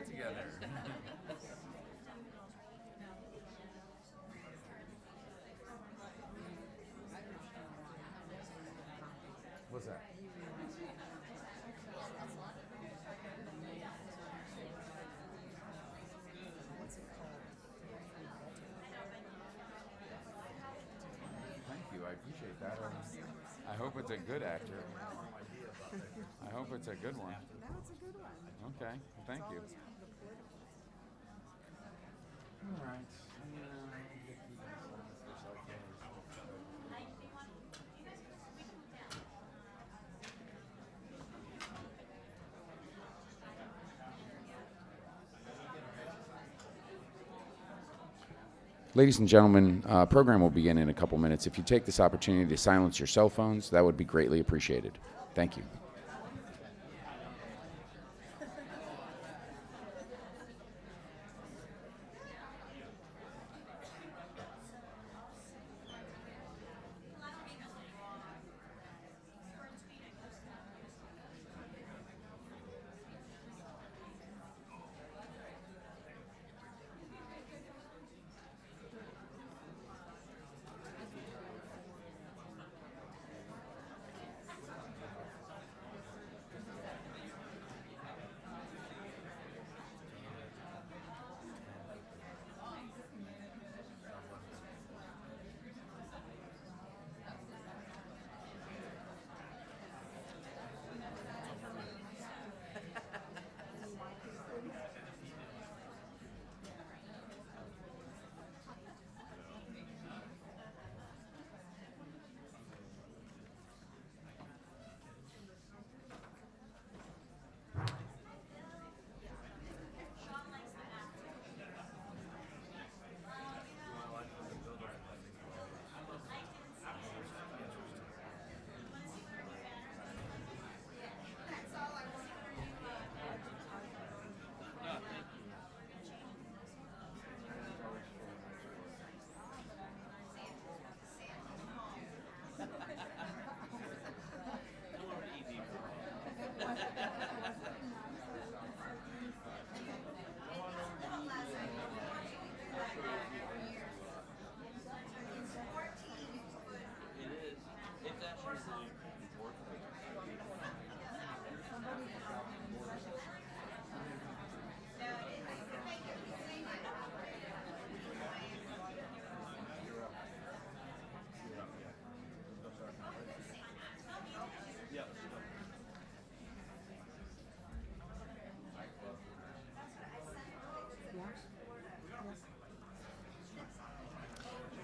get together. What's that? Thank you, I appreciate that. Um, I hope it's a good actor. I hope it's a good one. No, it's a good one. Okay, thank you. It's always the political- All right. Ladies and gentlemen, uh, program will begin in a couple minutes. If you take this opportunity to silence your cell phones, that would be greatly appreciated. Thank you.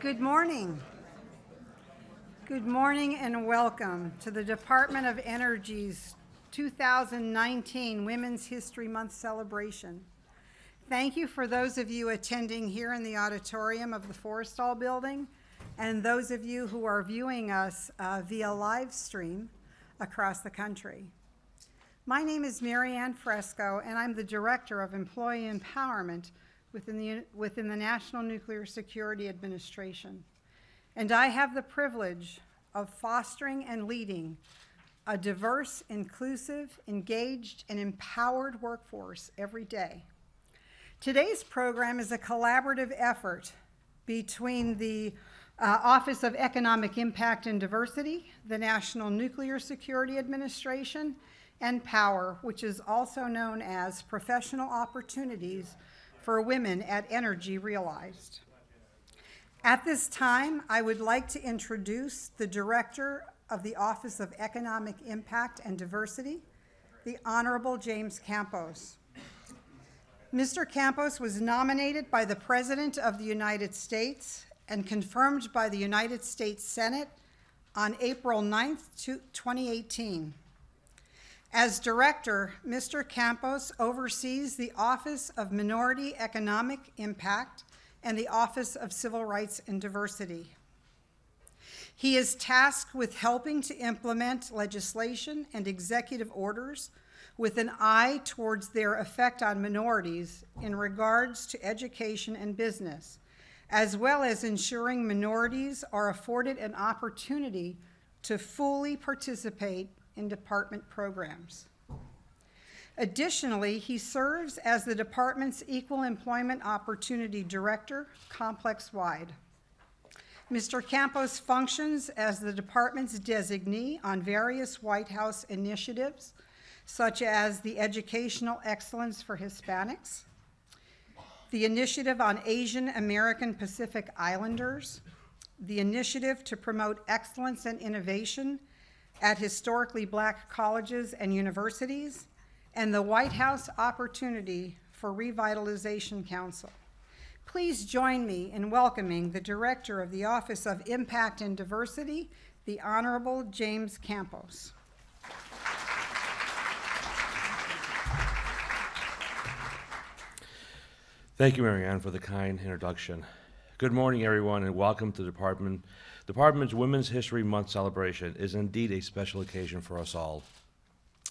Good morning. Good morning and welcome to the Department of Energy's 2019 Women's History Month celebration. Thank you for those of you attending here in the auditorium of the Forrestal Building and those of you who are viewing us uh, via live stream across the country. My name is Marianne Fresco, and I'm the Director of Employee Empowerment within the, within the National Nuclear Security Administration. And I have the privilege of fostering and leading a diverse, inclusive, engaged, and empowered workforce every day. Today's program is a collaborative effort between the uh, Office of Economic Impact and Diversity, the National Nuclear Security Administration, and POWER, which is also known as Professional Opportunities for Women at Energy Realized. At this time, I would like to introduce the Director of the Office of Economic Impact and Diversity, the Honorable James Campos. Mr. Campos was nominated by the President of the United States and confirmed by the United States Senate on April 9th, 2018. As director, Mr. Campos oversees the Office of Minority Economic Impact and the Office of Civil Rights and Diversity. He is tasked with helping to implement legislation and executive orders with an eye towards their effect on minorities in regards to education and business, as well as ensuring minorities are afforded an opportunity to fully participate in department programs. Additionally, he serves as the department's Equal Employment Opportunity Director, complex-wide. Mr. Campos functions as the department's designee on various White House initiatives, such as the Educational Excellence for Hispanics, the Initiative on Asian American Pacific Islanders, the Initiative to Promote Excellence and Innovation at Historically Black Colleges and Universities, and the White House Opportunity for Revitalization Council. Please join me in welcoming the Director of the Office of Impact and Diversity, the Honorable James Campos. Thank you, Marianne, for the kind introduction. Good morning, everyone, and welcome to the Department. Department's Women's History Month celebration is indeed a special occasion for us all.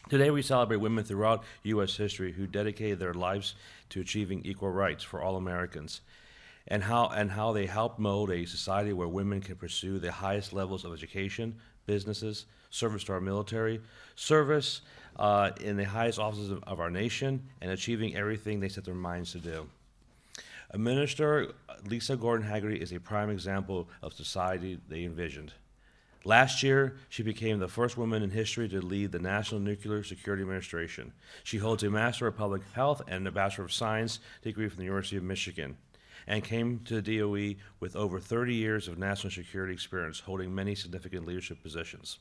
Today, we celebrate women throughout U.S. history who dedicated their lives to achieving equal rights for all Americans, and how, and how they helped mold a society where women can pursue the highest levels of education, businesses, service to our military, service uh, in the highest offices of, of our nation, and achieving everything they set their minds to do. A minister Lisa Gordon Hagerty is a prime example of society they envisioned. Last year, she became the first woman in history to lead the National Nuclear Security Administration. She holds a Master of Public Health and a Bachelor of Science degree from the University of Michigan and came to the DOE with over 30 years of national security experience, holding many significant leadership positions.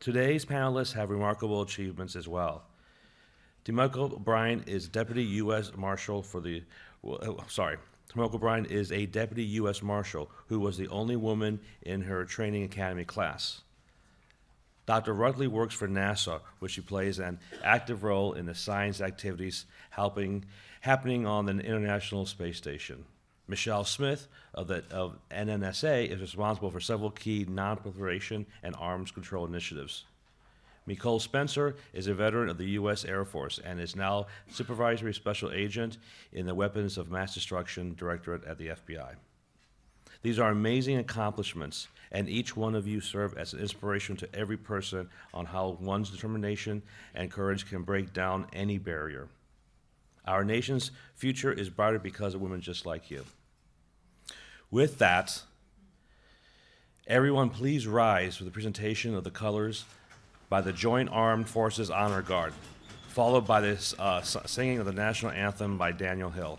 Today's panelists have remarkable achievements as well. Tomeko Bryant is Deputy U.S. Marshal for the well, oh, sorry, Tomeko Bryant is a deputy U.S. Marshal who was the only woman in her training academy class. Dr. Ruttley works for NASA, where she plays an active role in the science activities helping, happening on the International Space Station. Michele Smith of the of NNSA is responsible for several key non-proliferation and arms control initiatives. Mecole Spencer is a veteran of the U.S. Air Force and is now Supervisory Special Agent in the Weapons of Mass Destruction Directorate at the FBI. These are amazing accomplishments, and each one of you serve as an inspiration to every person on how one's determination and courage can break down any barrier. Our nation's future is brighter because of women just like you. With that, everyone please rise for the presentation of the colors by the Joint Armed Forces Honor Guard, followed by the uh, singing of the national anthem by Daniel Hill.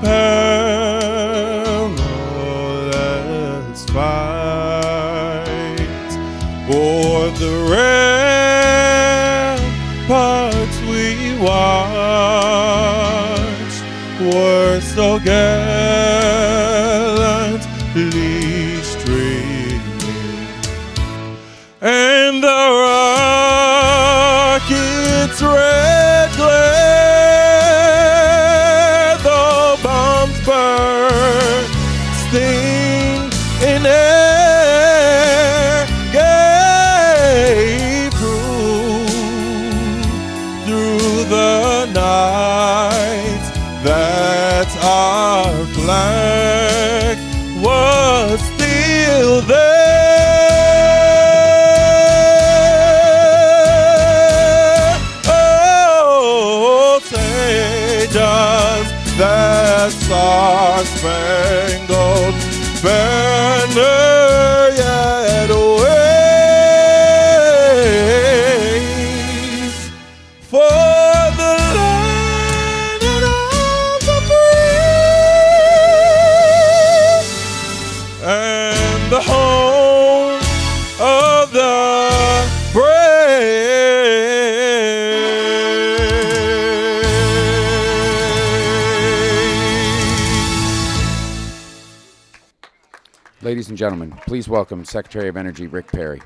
perilous fight o'er the ramparts we watched were so gallantly and gentlemen, please welcome Secretary of Energy Rick Perry.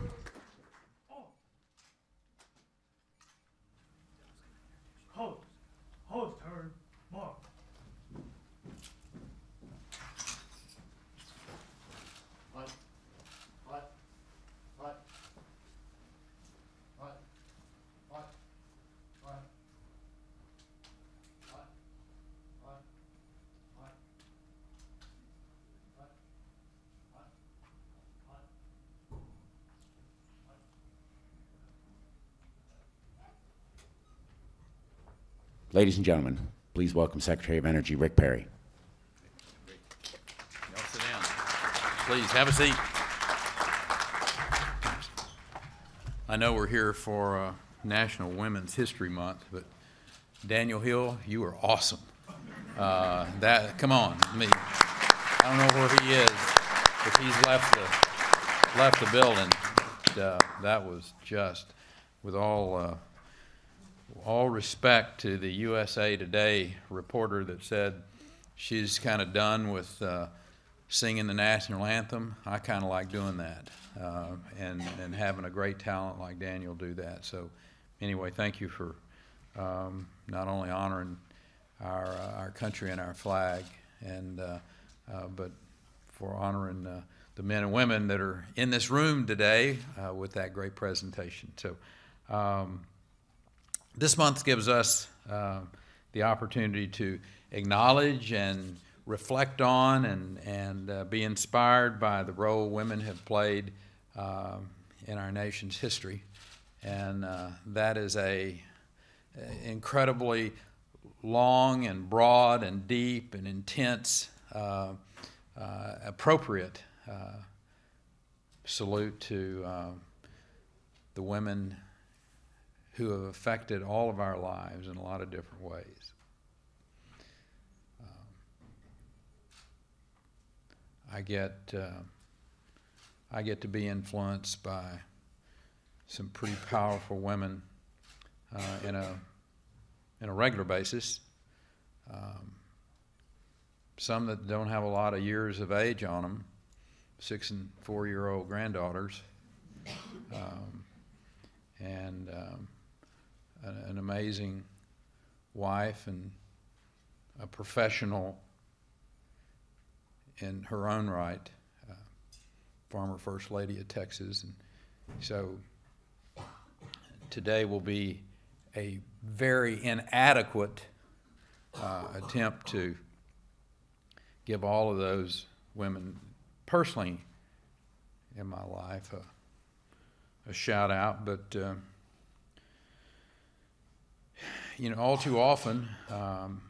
Ladies and gentlemen, please welcome Secretary of Energy Rick Perry. Y'all sit down. Please, have a seat. I know we're here for uh, National Women's History Month, but Daniel Hill, you are awesome. Uh, That, come on, me. I don't know where he is, if he's left the, left the building. But, uh, That was just, with all, uh, all respect to the USA Today reporter that said she's kind of done with uh, singing the national anthem. I kind of like doing that uh, and, and having a great talent like Daniel do that. So, anyway, thank you for um, not only honoring our, uh, our country and our flag, and, uh, uh, but for honoring uh, the men and women that are in this room today with that great presentation. So, um, this month gives us uh, the opportunity to acknowledge and reflect on and, and uh, be inspired by the role women have played uh, in our nation's history. And uh, that is a, a incredibly long and broad and deep and intense, uh, uh, appropriate salute to the women who have affected all of our lives in a lot of different ways. Um, I get uh, I get to be influenced by some pretty powerful women uh, in a in a regular basis. Um, some that don't have a lot of years of age on them, six and four year old granddaughters. Um, and um, an, amazing wife and a professional in her own right, uh, former First Lady of Texas. And so today will be a very inadequate uh, attempt to give all of those women personally in my life a, a shout out, but. Uh, you know, all too often, um,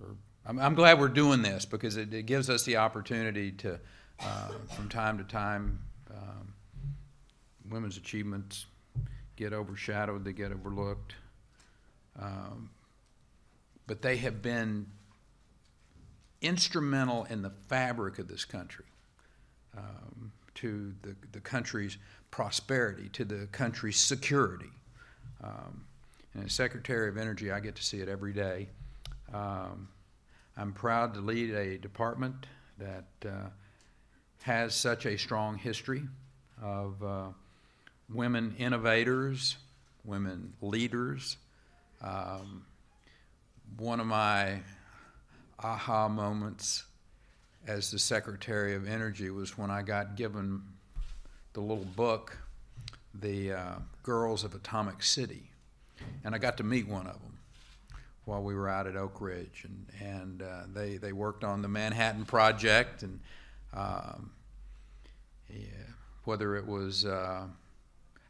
or I'm, I'm glad we're doing this because it, it gives us the opportunity to, uh, from time to time, um, women's achievements get overshadowed, they get overlooked. Um, but they have been instrumental in the fabric of this country, um, to the, the country's prosperity, to the country's security. Um, and as Secretary of Energy, I get to see it every day. Um, I'm proud to lead a department that uh, has such a strong history of uh, women innovators, women leaders. Um, one of my aha moments as the Secretary of Energy was when I got given the little book, The uh, Girls of Atomic City. And I got to meet one of them while we were out at Oak Ridge. And, and uh, they, they worked on the Manhattan Project. And um, yeah, whether it was uh,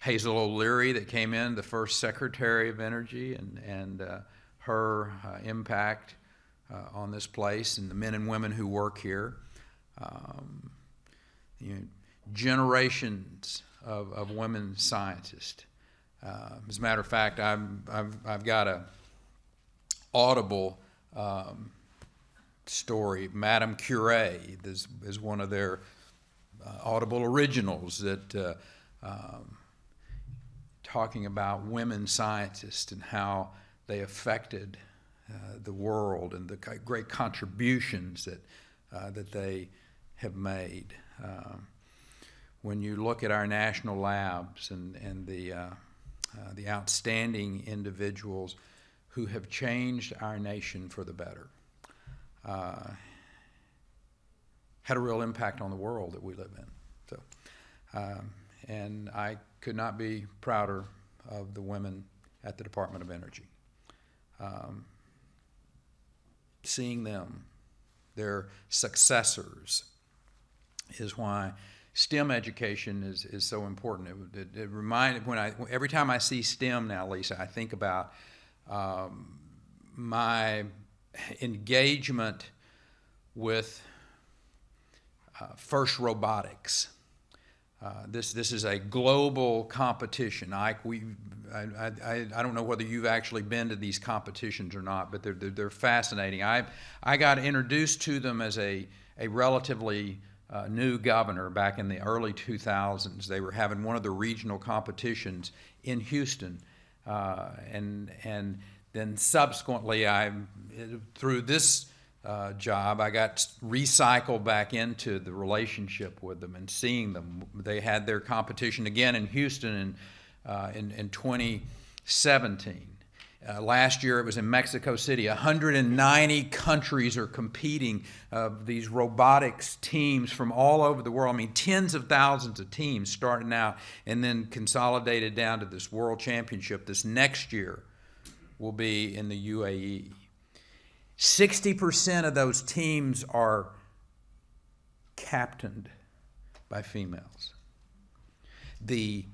Hazel O'Leary that came in, the first Secretary of Energy, and, and uh, her uh, impact uh, on this place and the men and women who work here. Um, you know, generations of, of women scientists. Uh, as a matter of fact, I've, I've got a audible um, story. Madame Curie is, is one of their uh, audible originals that uh, um, talking about women scientists and how they affected uh, the world and the great contributions that, uh, that they have made. Um, when you look at our national labs and, and the, uh, the outstanding individuals who have changed our nation for the better, uh, had a real impact on the world that we live in. So, um, and I could not be prouder of the women at the Department of Energy. Um, seeing them, their successors, is why STEM education is, is so important. It, it, it when I, every time I see STEM now, Lisa, I think about um, my engagement with uh, FIRST Robotics. Uh, this, this is a global competition. Ike, we, I, I, I don't know whether you've actually been to these competitions or not, but they're, they're, they're fascinating. I, I got introduced to them as a, a relatively uh, new governor back in the early 2000s. They were having one of the regional competitions in Houston. Uh, and, and then subsequently, I, through this uh, job, I got recycled back into the relationship with them and seeing them. They had their competition again in Houston in, uh, in, in 2017. Uh, last year it was in Mexico City. 190 countries are competing. Uh, these robotics teams from all over the world. I mean, tens of thousands of teams starting out and then consolidated down to this world championship. This next year will be in the UAE. 60% of those teams are captained by females. The,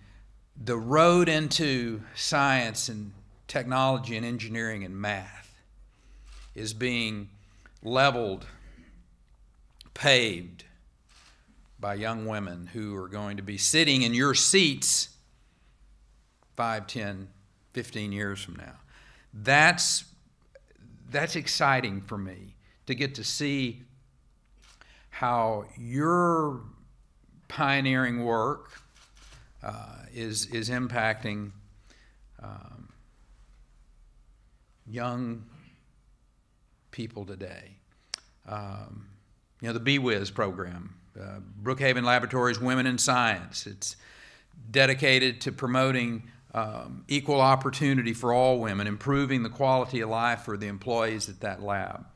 the road into science and technology and engineering and math is being leveled, paved by young women who are going to be sitting in your seats 5, 10, 15 years from now. That's that's exciting for me to get to see how your pioneering work uh, is, is impacting um, young people today. Um, you know, the BWIS program, uh, Brookhaven Laboratories Women in Science, it's dedicated to promoting um, equal opportunity for all women, improving the quality of life for the employees at that lab.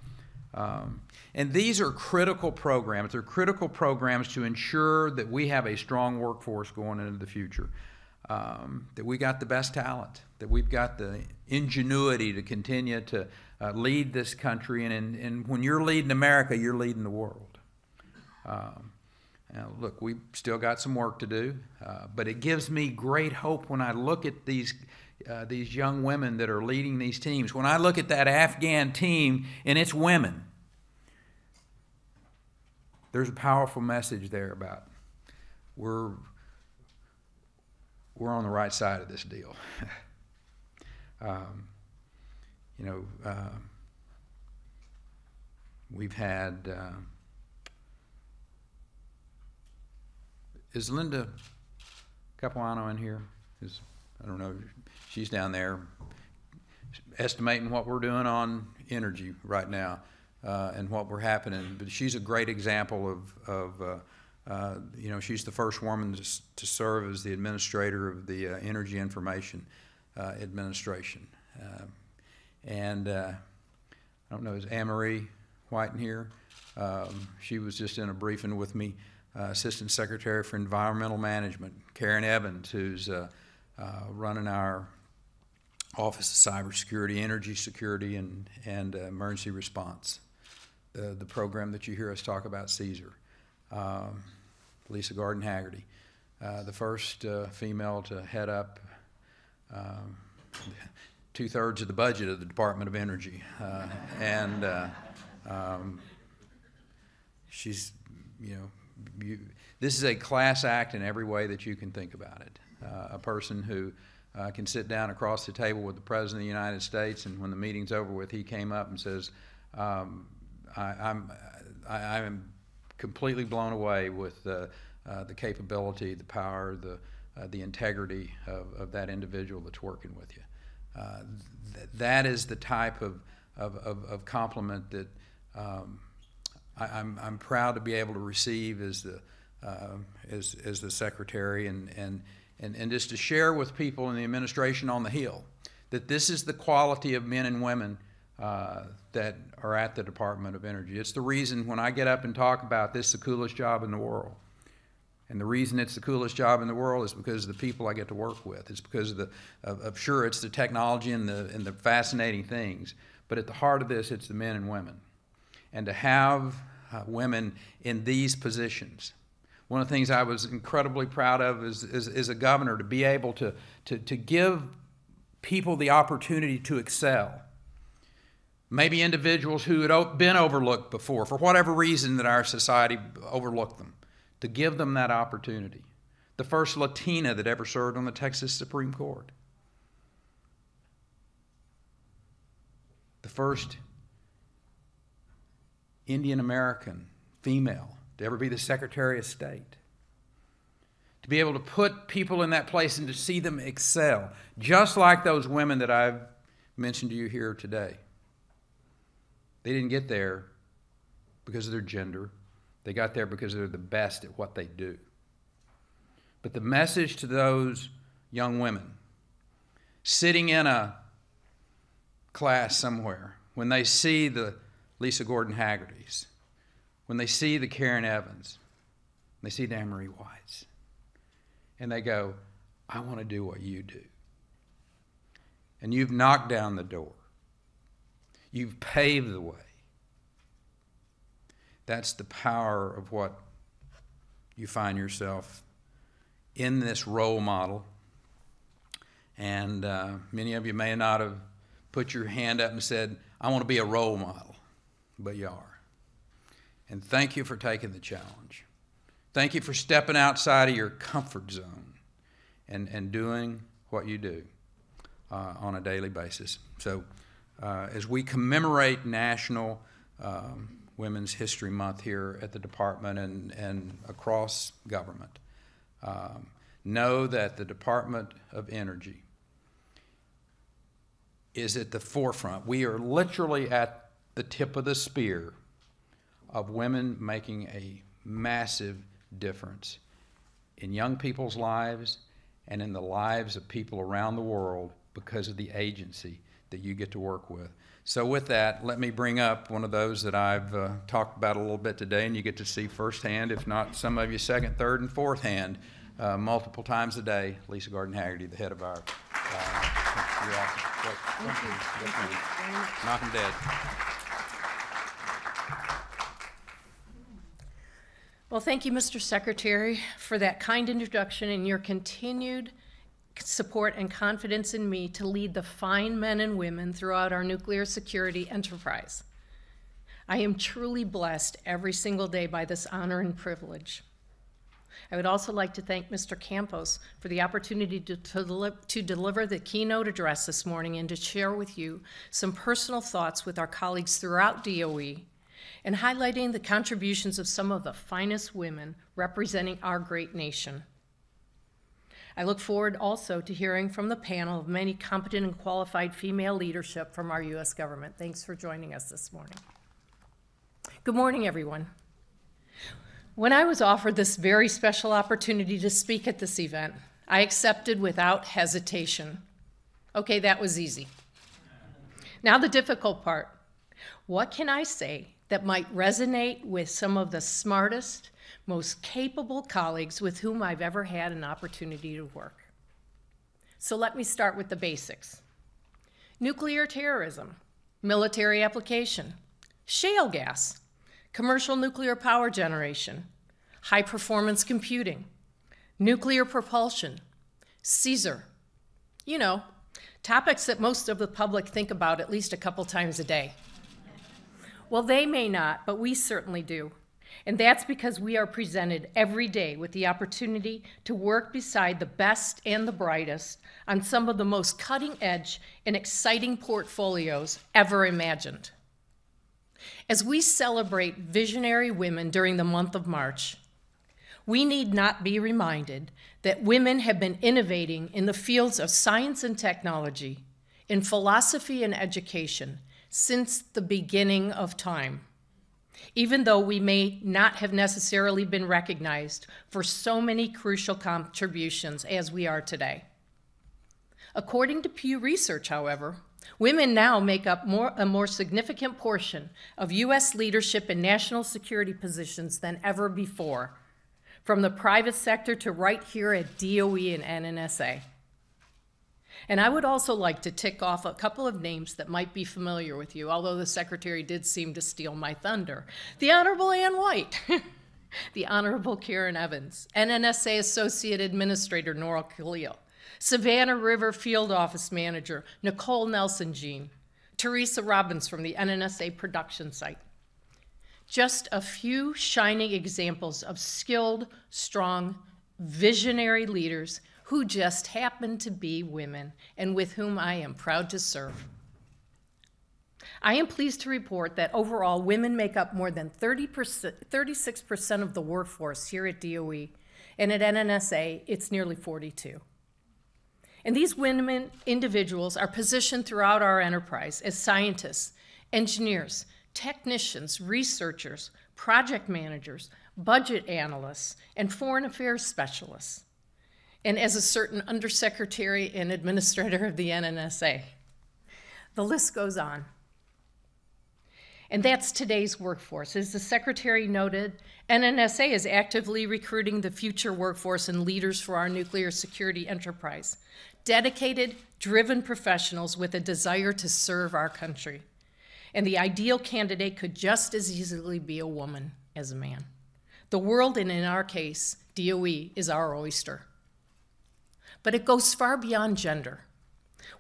Um, and these are critical programs. They're critical programs to ensure that we have a strong workforce going into the future, um, that we got the best talent, that we've got the ingenuity to continue to uh, lead this country. And, and, and when you're leading America, you're leading the world. Um, look, we've still got some work to do, uh, but it gives me great hope when I look at these, uh, these young women that are leading these teams. When I look at that Afghan team and it's women, there's a powerful message there about we're, we're on the right side of this deal. um, you know, uh, we've had. Uh, is Linda Capuano in here? Is I don't know. She's down there estimating what we're doing on energy right now uh, and what we're happening. But she's a great example of, of uh, you know, she's the first woman to, to, serve as the administrator of the uh, Energy Information uh, administration. Uh, and uh, I don't know, is Anne Marie White in here? Um, she was just in a briefing with me, uh, Assistant Secretary for Environmental Management. Karen Evans, who's running our Office of Cybersecurity, Energy Security, and, and Emergency Response. The, the program that you hear us talk about, CESER. Um, Lisa Gordon Hagerty, uh, the first uh, female to head up um, two thirds of the budget of the Department of Energy. Uh, and uh, um, she's, you know, you, this is a class act in every way that you can think about it. Uh, a person who can sit down across the table with the President of the United States, and when the meeting's over with, he came up and says, um, I, I'm, I, I'm completely blown away with the, uh, the capability, the power, the, uh, the integrity of, of that individual that's working with you. Uh, th- that is the type of, of, of, of compliment that um, I, I'm, I'm proud to be able to receive as the, as, as the secretary and, and, and, and just to share with people in the administration on the Hill that this is the quality of men and women uh, that are at the Department of Energy. It's the reason when I get up and talk about this, the coolest job in the world. And the reason it's the coolest job in the world is because of the people I get to work with. It's because of the, of, of sure, it's the technology and the, and the fascinating things, but at the heart of this, it's the men and women. And to have uh, women in these positions, one of the things I was incredibly proud of is, is, is a governor to be able to, to, to give people the opportunity to excel. Maybe individuals who had been overlooked before, for whatever reason that our society overlooked them, to give them that opportunity. The first Latina that ever served on the Texas Supreme Court. The first Indian American female to ever be the Secretary of State. To be able to put people in that place and to see them excel, just like those women that I've mentioned to you here today. They didn't get there because of their gender, they got there because they're the best at what they do. But the message to those young women sitting in a class somewhere, when they see the Lisa Gordon Hagerty's, when they see the Karen Evans, they see the Anne Whites, and they go, I want to do what you do. And you've knocked down the door, you've paved the way. That's the power of what you find yourself in this role model. And uh, many of you may not have put your hand up and said, I want to be a role model, but you are. And thank you for taking the challenge. Thank you for stepping outside of your comfort zone and, and doing what you do uh, on a daily basis. So, uh, as we commemorate National um, Women's History Month here at the department and, and across government, um, know that the Department of Energy is at the forefront. We are literally at the tip of the spear of women making a massive difference in young people's lives and in the lives of people around the world because of the agency that you get to work with. So, with that, let me bring up one of those that I've uh, talked about a little bit today, and you get to see firsthand, if not some of you second, third, and fourth hand, uh, multiple times a day. Lisa Gordon Hagerty, the head of our. Uh, you're awesome. Great. Thank you. Yes, Thank you ma'am. very. Knock 'em dead. Well, thank you, Mr. Secretary, for that kind introduction and your continued support and confidence in me to lead the fine men and women throughout our nuclear security enterprise. I am truly blessed every single day by this honor and privilege. I would also like to thank Mr. Campos for the opportunity to, to, to deliver the keynote address this morning and to share with you some personal thoughts with our colleagues throughout DOE and highlighting the contributions of some of the finest women representing our great nation. I look forward also to hearing from the panel of many competent and qualified female leadership from our U.S. government. Thanks for joining us this morning. Good morning, everyone. When I was offered this very special opportunity to speak at this event, I accepted without hesitation. Okay, that was easy. Now, the difficult part. What can I say that might resonate with some of the smartest, most capable colleagues with whom I've ever had an opportunity to work? So let me start with the basics nuclear terrorism, military application, shale gas, commercial nuclear power generation, high performance computing, nuclear propulsion, CESER. You know, topics that most of the public think about at least a couple times a day. Well, they may not, but we certainly do. And that's because we are presented every day with the opportunity to work beside the best and the brightest on some of the most cutting edge and exciting portfolios ever imagined. As we celebrate visionary women during the month of March, we need not be reminded that women have been innovating in the fields of science and technology, in philosophy and education since the beginning of time, even though we may not have necessarily been recognized for so many crucial contributions as we are today. According to Pew Research, however, women now make up more, a more significant portion of U.S. leadership and national security positions than ever before, from the private sector to right here at DOE and NNSA. And I would also like to tick off a couple of names that might be familiar with you, although the secretary did seem to steal my thunder. The Honorable Ann White, the Honorable Karen Evans, NNSA Associate Administrator Nora Khalil, Savannah River Field Office Manager Nicole Nelson Jean, Teresa Robbins from the NNSA production site. Just a few shining examples of skilled, strong, visionary leaders who just happen to be women and with whom I am proud to serve. I am pleased to report that overall women make up more than 30%, 36% of the workforce here at DOE, and at NNSA, it's nearly 42. And these women individuals are positioned throughout our enterprise as scientists, engineers, technicians, researchers, project managers, budget analysts, and foreign affairs specialists and as a certain undersecretary and administrator of the NNSA. The list goes on. And that's today's workforce. As the secretary noted, NNSA is actively recruiting the future workforce and leaders for our nuclear security enterprise. Dedicated, driven professionals with a desire to serve our country. And the ideal candidate could just as easily be a woman as a man. The world, and in our case, DOE, is our oyster but it goes far beyond gender.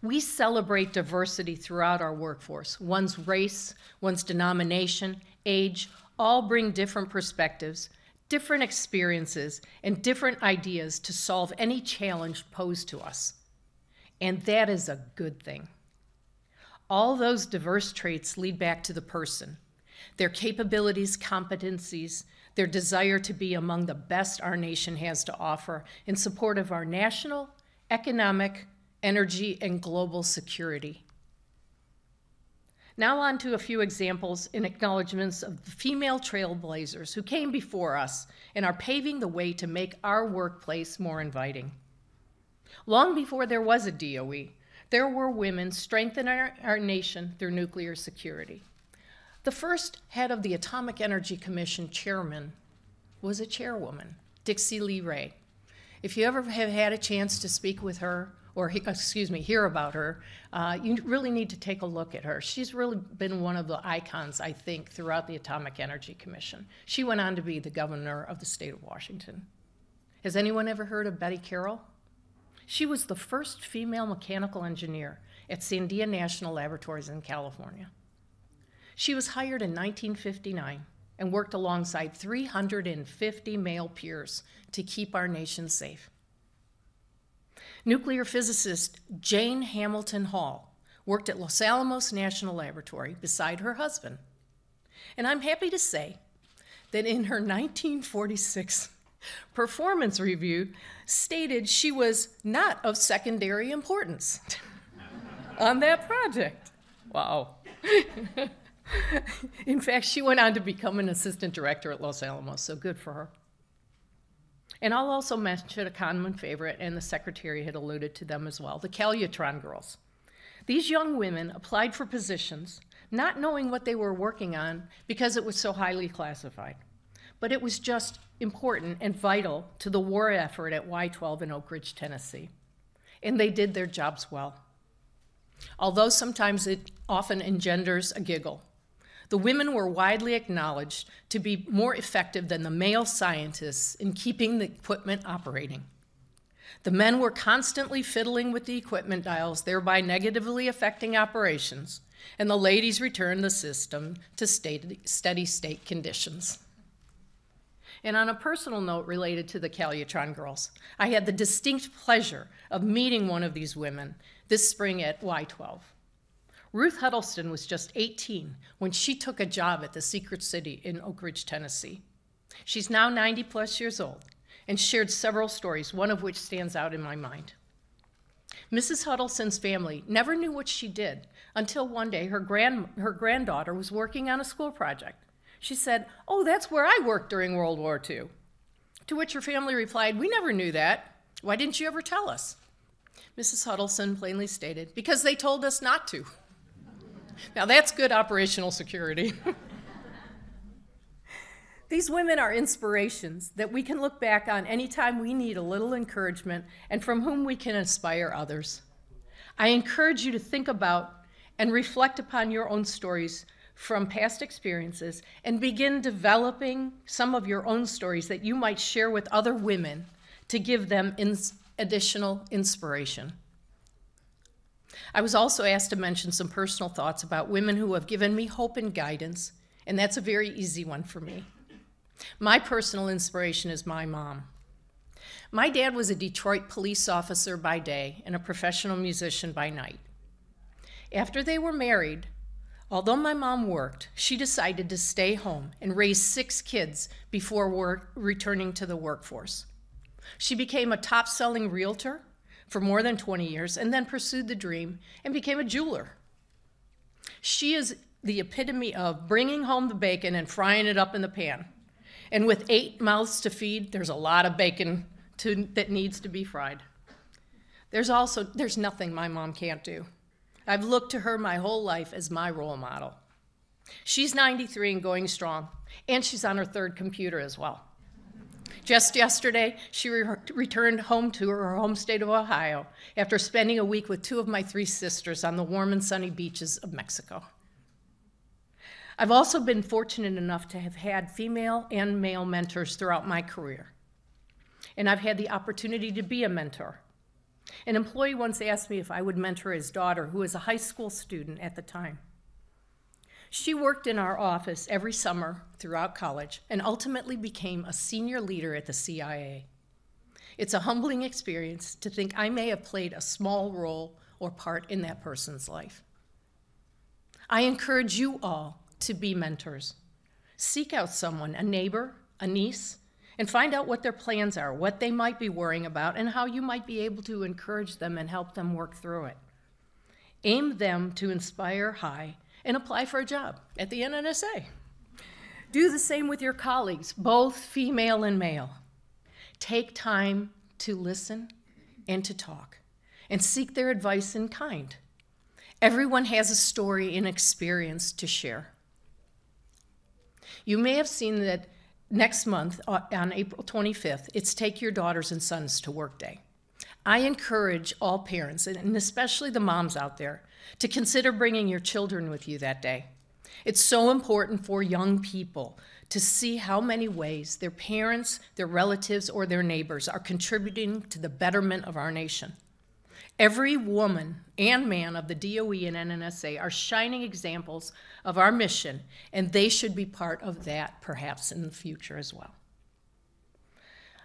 We celebrate diversity throughout our workforce. One's race, one's denomination, age, all bring different perspectives, different experiences, and different ideas to solve any challenge posed to us. And that is a good thing. All those diverse traits lead back to the person, their capabilities, competencies, their desire to be among the best our nation has to offer in support of our national, economic, energy, and global security. Now, on to a few examples and acknowledgments of the female trailblazers who came before us and are paving the way to make our workplace more inviting. Long before there was a DOE, there were women strengthening our, our nation through nuclear security. The first head of the Atomic Energy Commission chairman was a chairwoman, Dixie Lee Ray. If you ever have had a chance to speak with her, or excuse me, hear about her, uh, you really need to take a look at her. She's really been one of the icons, I think, throughout the Atomic Energy Commission. She went on to be the governor of the state of Washington. Has anyone ever heard of Betty Carroll? She was the first female mechanical engineer at Sandia National Laboratories in California. She was hired in 1959 and worked alongside 350 male peers to keep our nation safe. Nuclear physicist Jane Hamilton Hall worked at Los Alamos National Laboratory beside her husband. And I'm happy to say that in her 1946 performance review stated she was not of secondary importance on that project. Wow. In fact, she went on to become an assistant director at Los Alamos, so good for her. And I'll also mention a common favorite, and the secretary had alluded to them as well the Calutron girls. These young women applied for positions not knowing what they were working on because it was so highly classified. But it was just important and vital to the war effort at Y 12 in Oak Ridge, Tennessee. And they did their jobs well. Although sometimes it often engenders a giggle, the women were widely acknowledged to be more effective than the male scientists in keeping the equipment operating. The men were constantly fiddling with the equipment dials, thereby negatively affecting operations, and the ladies returned the system to steady state conditions. And on a personal note related to the Calutron girls, I had the distinct pleasure of meeting one of these women this spring at Y12. Ruth Huddleston was just 18 when she took a job at the Secret City in Oak Ridge, Tennessee. She's now 90 plus years old and shared several stories, one of which stands out in my mind. Mrs. Huddleston's family never knew what she did until one day her, grand, her granddaughter was working on a school project. She said, Oh, that's where I worked during World War II. To which her family replied, We never knew that. Why didn't you ever tell us? Mrs. Huddleston plainly stated, Because they told us not to. Now that's good operational security. These women are inspirations that we can look back on anytime we need a little encouragement and from whom we can inspire others. I encourage you to think about and reflect upon your own stories from past experiences and begin developing some of your own stories that you might share with other women to give them additional inspiration. I was also asked to mention some personal thoughts about women who have given me hope and guidance, and that's a very easy one for me. My personal inspiration is my mom. My dad was a Detroit police officer by day and a professional musician by night. After they were married, although my mom worked, she decided to stay home and raise six kids before work, returning to the workforce. She became a top selling realtor for more than 20 years and then pursued the dream and became a jeweler. She is the epitome of bringing home the bacon and frying it up in the pan. And with eight mouths to feed, there's a lot of bacon to, that needs to be fried. There's also there's nothing my mom can't do. I've looked to her my whole life as my role model. She's 93 and going strong, and she's on her third computer as well. Just yesterday, she re- returned home to her home state of Ohio after spending a week with two of my three sisters on the warm and sunny beaches of Mexico. I've also been fortunate enough to have had female and male mentors throughout my career. And I've had the opportunity to be a mentor. An employee once asked me if I would mentor his daughter, who was a high school student at the time. She worked in our office every summer throughout college and ultimately became a senior leader at the CIA. It's a humbling experience to think I may have played a small role or part in that person's life. I encourage you all to be mentors. Seek out someone, a neighbor, a niece, and find out what their plans are, what they might be worrying about, and how you might be able to encourage them and help them work through it. Aim them to inspire high and apply for a job at the NNSA. Do the same with your colleagues, both female and male. Take time to listen and to talk, and seek their advice in kind. Everyone has a story and experience to share. You may have seen that next month, uh, on April 25th, it's Take Your Daughters and Sons to Work Day. I encourage all parents, and especially the moms out there, to consider bringing your children with you that day. It's so important for young people to see how many ways their parents, their relatives, or their neighbors are contributing to the betterment of our nation. Every woman and man of the DOE and NNSA are shining examples of our mission, and they should be part of that perhaps in the future as well.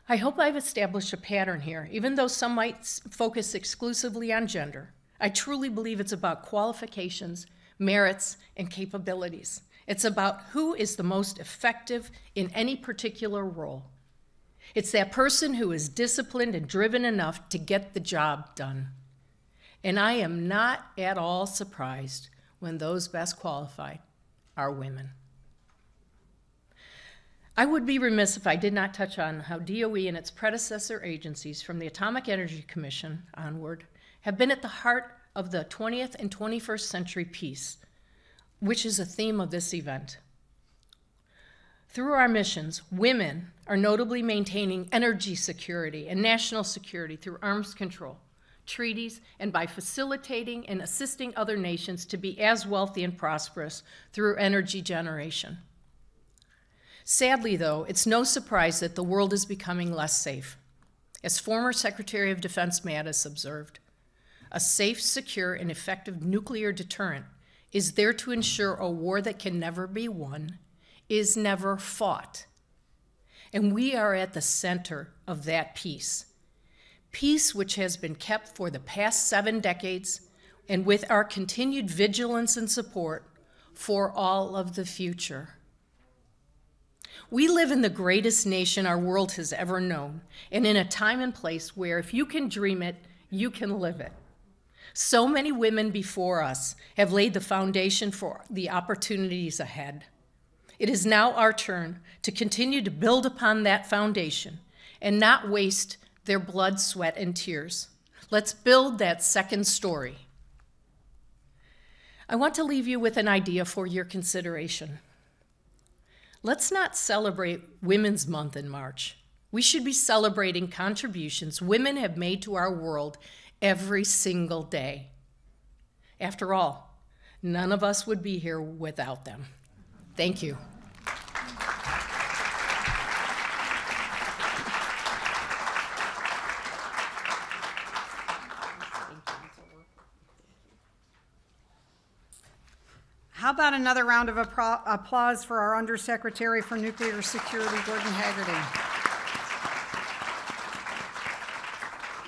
I hope I've established a pattern here, even though some might focus exclusively on gender. I truly believe it's about qualifications, merits, and capabilities. It's about who is the most effective in any particular role. It's that person who is disciplined and driven enough to get the job done. And I am not at all surprised when those best qualified are women. I would be remiss if I did not touch on how DOE and its predecessor agencies, from the Atomic Energy Commission onward, have been at the heart of the 20th and 21st century peace, which is a theme of this event. Through our missions, women are notably maintaining energy security and national security through arms control, treaties, and by facilitating and assisting other nations to be as wealthy and prosperous through energy generation. Sadly, though, it's no surprise that the world is becoming less safe. As former Secretary of Defense Mattis observed, a safe, secure, and effective nuclear deterrent is there to ensure a war that can never be won is never fought. And we are at the center of that peace. Peace which has been kept for the past seven decades, and with our continued vigilance and support for all of the future. We live in the greatest nation our world has ever known, and in a time and place where if you can dream it, you can live it. So many women before us have laid the foundation for the opportunities ahead. It is now our turn to continue to build upon that foundation and not waste their blood, sweat, and tears. Let's build that second story. I want to leave you with an idea for your consideration. Let's not celebrate Women's Month in March. We should be celebrating contributions women have made to our world every single day. After all, none of us would be here without them. Thank you. How about another round of applause for our Undersecretary for Nuclear Security, Gordon Hagerty?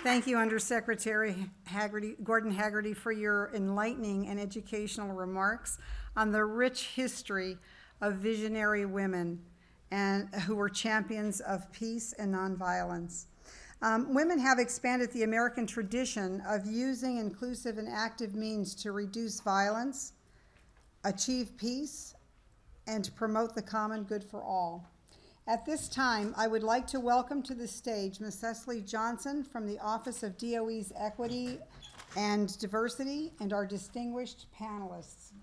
Thank you, Undersecretary Hagerty, Gordon Hagerty, for your enlightening and educational remarks on the rich history of visionary women and who were champions of peace and nonviolence. Um, women have expanded the American tradition of using inclusive and active means to reduce violence, achieve peace, and promote the common good for all. At this time, I would like to welcome to the stage Ms. Cecily Johnson from the Office of DOE's Equity and Diversity and our distinguished panelists.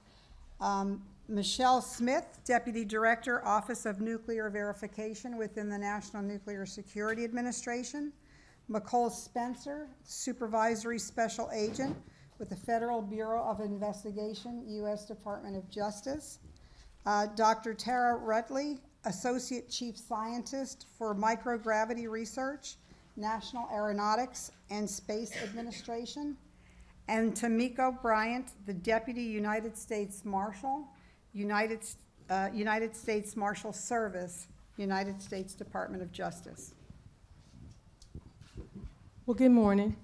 Um, Michele Smith, Deputy Director, Office of Nuclear Verification within the National Nuclear Security Administration. Mecole Spencer, Supervisory Special Agent with the Federal Bureau of Investigation, U.S. Department of Justice. Uh, Dr. Tara Ruttley, Associate Chief Scientist for Microgravity Research, National Aeronautics and Space Administration. And Tomeko Bryant, the Deputy United States Marshal, United, uh, United States Marshal Service, United States Department of Justice. Well, good morning.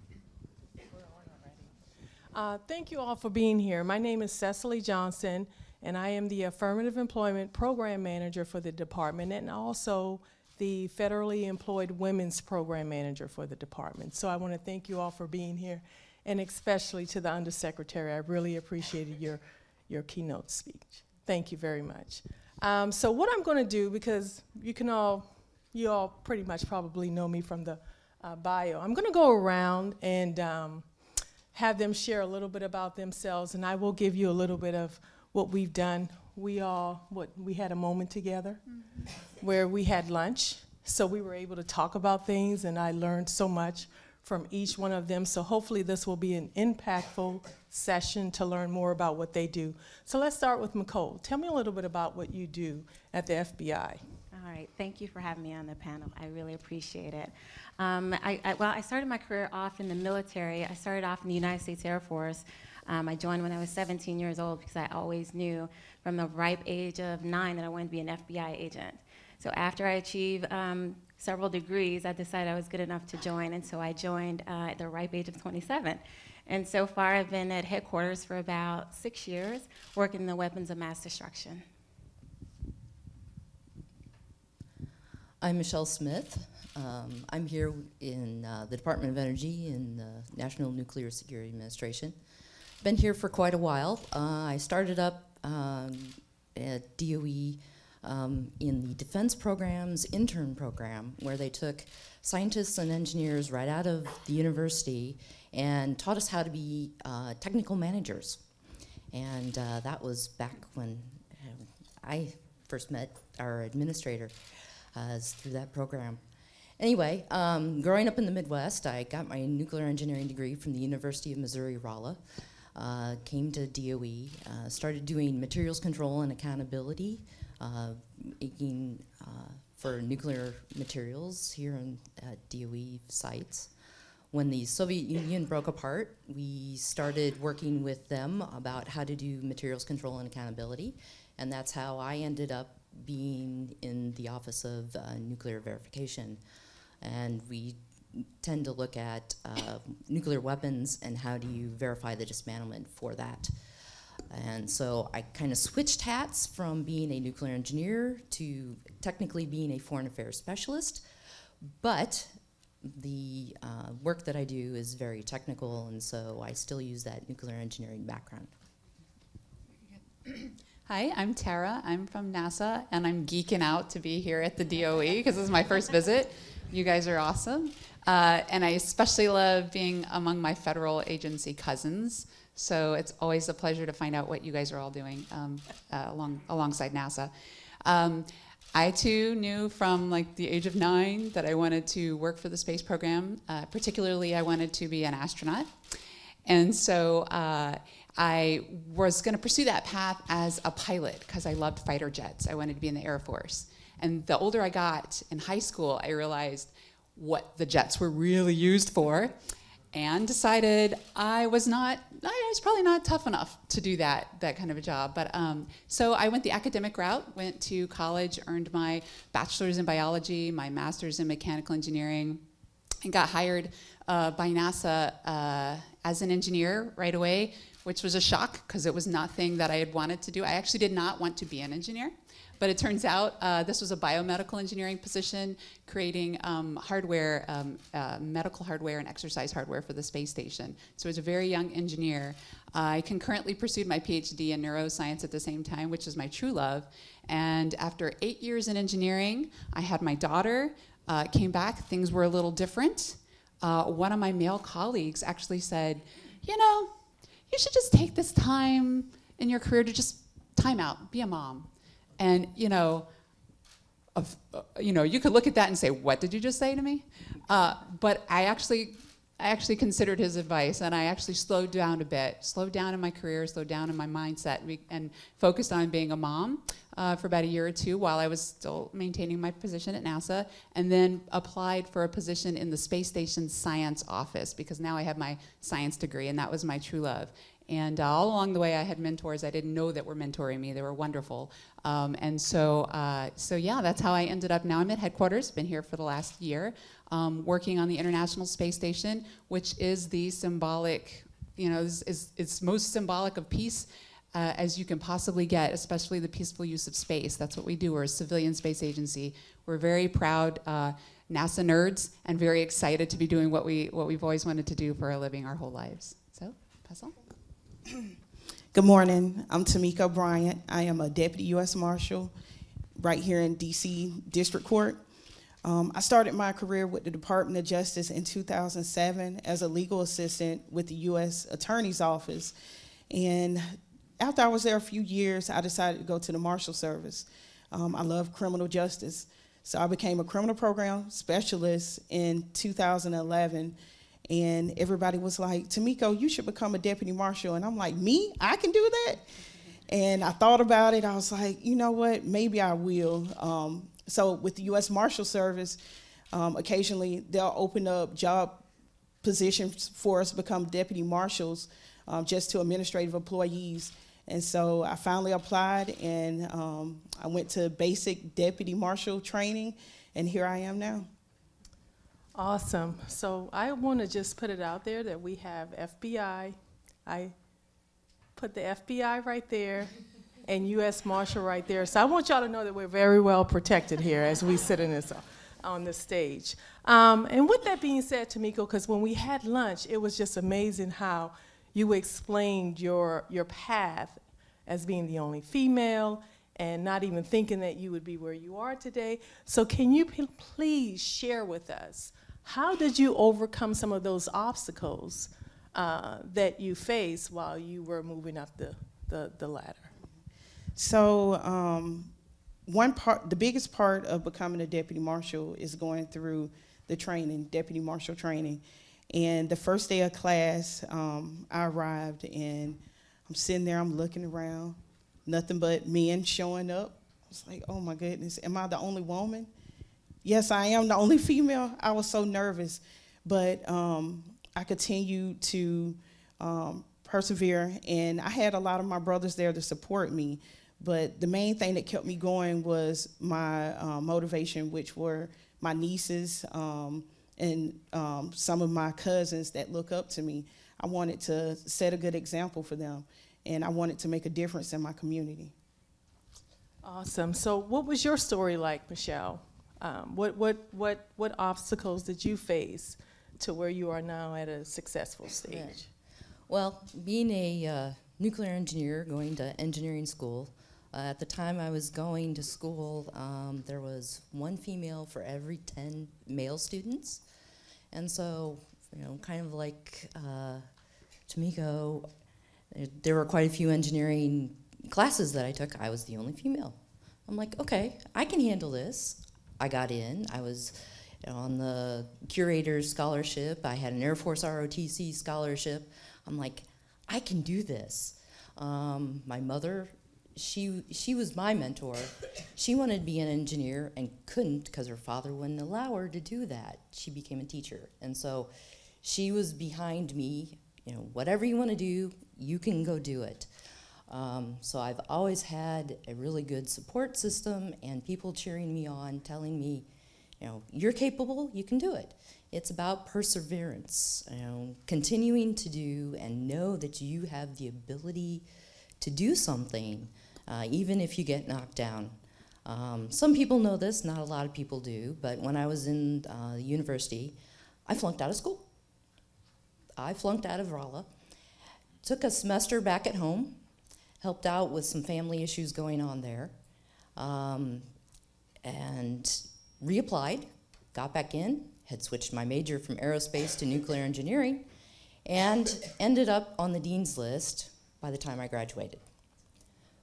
Uh, thank you all for being here. My name is Cecily Johnson, and I am the Affirmative Employment Program Manager for the department and also the Federally Employed Women's Program Manager for the department. So I want to thank you all for being here, and especially to the Undersecretary. I really appreciated your, your keynote speech. Thank you very much. Um, so what I'm going to do, because you can all, you all pretty much probably know me from the uh, bio, I'm going to go around and um, have them share a little bit about themselves, and I will give you a little bit of what we've done. We all, what, we had a moment together where we had lunch, so we were able to talk about things, and I learned so much from each one of them. So hopefully this will be an impactful session to learn more about what they do. So let's start with Nicole. Tell me a little bit about what you do at the FBI. All right, thank you for having me on the panel. I really appreciate it. Um, I, I, well, I started my career off in the military. I started off in the United States Air Force. Um, I joined when I was 17 years old because I always knew from the ripe age of nine that I wanted to be an FBI agent. So after I achieved um, several degrees, I decided I was good enough to join, and so I joined uh, at the ripe age of 27. And so far, I've been at headquarters for about six years, working in the weapons of mass destruction. I'm Michele Smith. Um, I'm here in uh, the Department of Energy in the National Nuclear Security Administration. Been here for quite a while. Uh, I started up um, at DOE um, in the defense program's intern program, where they took scientists and engineers right out of the university and taught us how to be uh, technical managers. And uh, that was back when uh, I first met our administrator uh, through that program. Anyway, um, growing up in the Midwest, I got my nuclear engineering degree from the University of Missouri Rolla. Uh, came to DOE, uh, started doing materials control and accountability, uh, making uh, for nuclear materials here in at DOE sites. When the Soviet Union broke apart, we started working with them about how to do materials control and accountability, and that's how I ended up being in the Office of uh, Nuclear Verification. And we tend to look at uh, nuclear weapons and how do you verify the dismantlement for that. And so I kind of switched hats from being a nuclear engineer to technically being a foreign affairs specialist, but the uh, work that I do is very technical, and so I still use that nuclear engineering background. Hi, I'm Tara. I'm from NASA, and I'm geeking out to be here at the DOE because this is my first visit. You guys are awesome. Uh, and I especially love being among my federal agency cousins. So it's always a pleasure to find out what you guys are all doing um, uh, along, alongside NASA. Um, I too knew from like the age of nine that I wanted to work for the space program. Uh, particularly, I wanted to be an astronaut. And so uh, I was going to pursue that path as a pilot because I loved fighter jets. I wanted to be in the Air Force. And the older I got in high school, I realized what the jets were really used for and decided I was not, I was probably not tough enough to do that, that kind of a job. But um, so I went the academic route, went to college, earned my bachelor's in biology, my master's in mechanical engineering, and got hired uh, by NASA uh, as an engineer right away, which was a shock because it was nothing that I had wanted to do. I actually did not want to be an engineer. But it turns out uh, this was a biomedical engineering position, creating um, hardware, um, uh, medical hardware, and exercise hardware for the space station. So as a very young engineer, I concurrently pursued my PhD in neuroscience at the same time, which is my true love. And after eight years in engineering, I had my daughter. Uh, came back, things were a little different. Uh, one of my male colleagues actually said, "You know, you should just take this time in your career to just time out, be a mom." And you know, of, uh, you know, you could look at that and say, "What did you just say to me?" Uh, but I actually, I actually considered his advice, and I actually slowed down a bit, slowed down in my career, slowed down in my mindset, and, and focused on being a mom uh, for about a year or two while I was still maintaining my position at NASA, and then applied for a position in the space station science office because now I have my science degree, and that was my true love. And uh, all along the way, I had mentors I didn't know that were mentoring me. They were wonderful. Um, and so, uh, so yeah, that's how I ended up. Now I'm at headquarters. Been here for the last year, um, working on the International Space Station, which is the symbolic, you know, is, is it's most symbolic of peace. Uh, as you can possibly get, especially the peaceful use of space. That's what we do. We're a civilian space agency. We're very proud uh, NASA nerds and very excited to be doing what we what we've always wanted to do for a living our whole lives. So, pass on. Good morning. I'm Tomeko Bryant. I am a deputy U.S. Marshal right here in D.C. District Court. Um, I started my career with the Department of Justice in 2007 as a legal assistant with the U.S. Attorney's Office. And after I was there a few years, I decided to go to the Marshal Service. Um, I love criminal justice. So I became a criminal program specialist in 2011 and everybody was like, Tomeko, you should become a deputy marshal. And I'm like, me? I can do that? And I thought about it. I was like, you know what? Maybe I will. Um, so with the U.S. Marshal Service, um, occasionally they'll open up job positions for us to become deputy marshals um, just to administrative employees. And so I finally applied and um, I went to basic deputy marshal training, and here I am now. Awesome. So I want to just put it out there that we have FBI. I put the FBI right there and U.S. Marshal right there. So I want y'all to know that we're very well protected here as we sit in this on this stage. Um, and with that being said, Tomeko, because when we had lunch, it was just amazing how you explained your your path as being the only female and not even thinking that you would be where you are today. So, can you please share with us how did you overcome some of those obstacles uh, that you faced while you were moving up the, the, the ladder? So, um, one part, the biggest part of becoming a deputy marshal is going through the training, deputy marshal training. And the first day of class, um, I arrived and I'm sitting there, I'm looking around, nothing but men showing up. I was like, oh my goodness, am I the only woman? Yes, I am the only female. I was so nervous, but um, I continued to um, persevere, and I had a lot of my brothers there to support me. But the main thing that kept me going was my uh, motivation, which were my nieces um, and um, some of my cousins that look up to me. I wanted to set a good example for them, and I wanted to make a difference in my community. Awesome. So, what was your story like, Michele? Um, what, what, what, what obstacles did you face to where you are now at a successful stage? Right. Well, being a uh, nuclear engineer, going to engineering school, uh, at the time I was going to school, um, there was one female for every 10 male students. And so, you know, kind of like uh, Tomeko, there were quite a few engineering classes that I took. I was the only female. I'm like, okay, I can handle this. I got in. I was on the curator's scholarship. I had an Air Force ROTC scholarship. I'm like, I can do this. Um, my mother, she she was my mentor. She wanted to be an engineer and couldn't because her father wouldn't allow her to do that. She became a teacher, and so she was behind me. You know, whatever you want to do, you can go do it. Um, so I've always had a really good support system and people cheering me on, telling me, you know, you're capable, you can do it. It's about perseverance, you know, continuing to do and know that you have the ability to do something, uh, even if you get knocked down. Um, some people know this, not a lot of people do, but when I was in uh, university, I flunked out of school. I flunked out of Rolla, took a semester back at home, helped out with some family issues going on there, um, and reapplied, got back in, had switched my major from aerospace to nuclear engineering, and ended up on the dean's list by the time I graduated.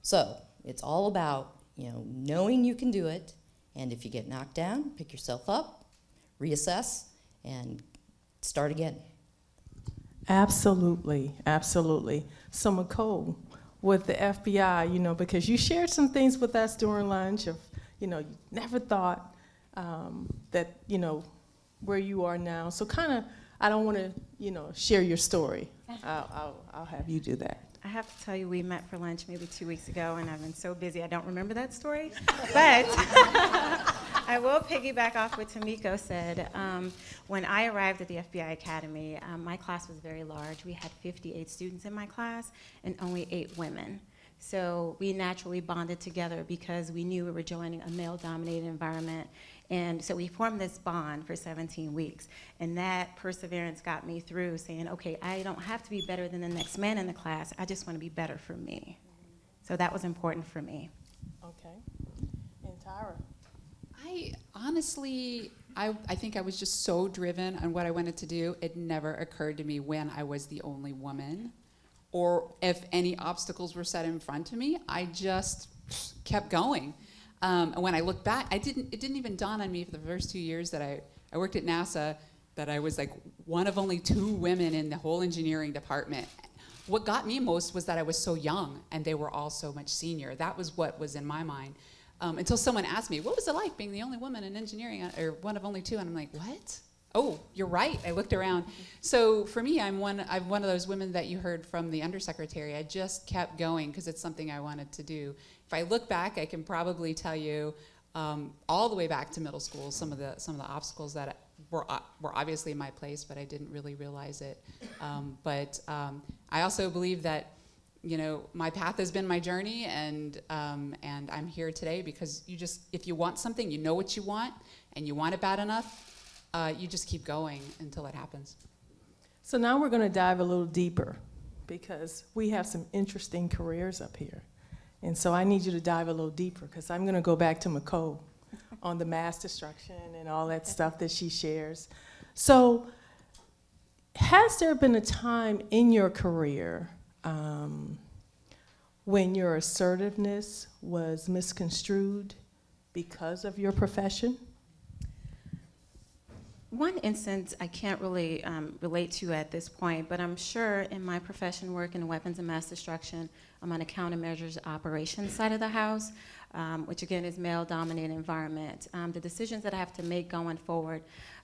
So it's all about you know knowing you can do it, and if you get knocked down, pick yourself up, reassess, and start again. Absolutely, absolutely. So, Mecole, with the FBI, you know, because you shared some things with us during lunch of, you know, you never thought um, that, you know, where you are now. So, kind of, I don't want to, you know, share your story. I'll, I'll, I'll have you do that. I have to tell you, we met for lunch maybe two weeks ago, and I've been so busy I don't remember that story. but I will piggyback off what Tomeko said. Um, when I arrived at the FBI Academy, um, my class was very large. We had 58 students in my class and only eight women. So we naturally bonded together because we knew we were joining a male dominated environment. And so we formed this bond for 17 weeks. And that perseverance got me through saying, okay, I don't have to be better than the next man in the class. I just want to be better for me. So that was important for me. Okay. And Tyra? I honestly, I, I think I was just so driven on what I wanted to do. It never occurred to me when I was the only woman or if any obstacles were set in front of me. I just kept going. Um, and when I look back, I didn't, it didn't even dawn on me for the first two years that I, I worked at NASA that I was like one of only two women in the whole engineering department. What got me most was that I was so young and they were all so much senior. That was what was in my mind. Um, until someone asked me, what was it like being the only woman in engineering, or one of only two? And I'm like, what? Oh, you're right. I looked around. So for me, I'm one, I'm one of those women that you heard from the undersecretary. I just kept going because it's something I wanted to do. If I look back, I can probably tell you um, all the way back to middle school some of the, some of the obstacles that were, uh, were obviously in my place, but I didn't really realize it. Um, but um, I also believe that you know, my path has been my journey, and um, and I'm here today because you just, if you want something, you know what you want, and you want it bad enough, uh, you just keep going until it happens. So now we're going to dive a little deeper because we have some interesting careers up here. And so I need you to dive a little deeper because I'm going to go back to Mecole on the mass destruction and all that stuff that she shares. So, has there been a time in your career um, when your assertiveness was misconstrued because of your profession? One instance I can't really um, relate to at this point, but I'm sure in my profession work in weapons and mass destruction, I'm on the countermeasures operations side of the house, um, which again is male-dominated environment. Um, the decisions that I have to make going forward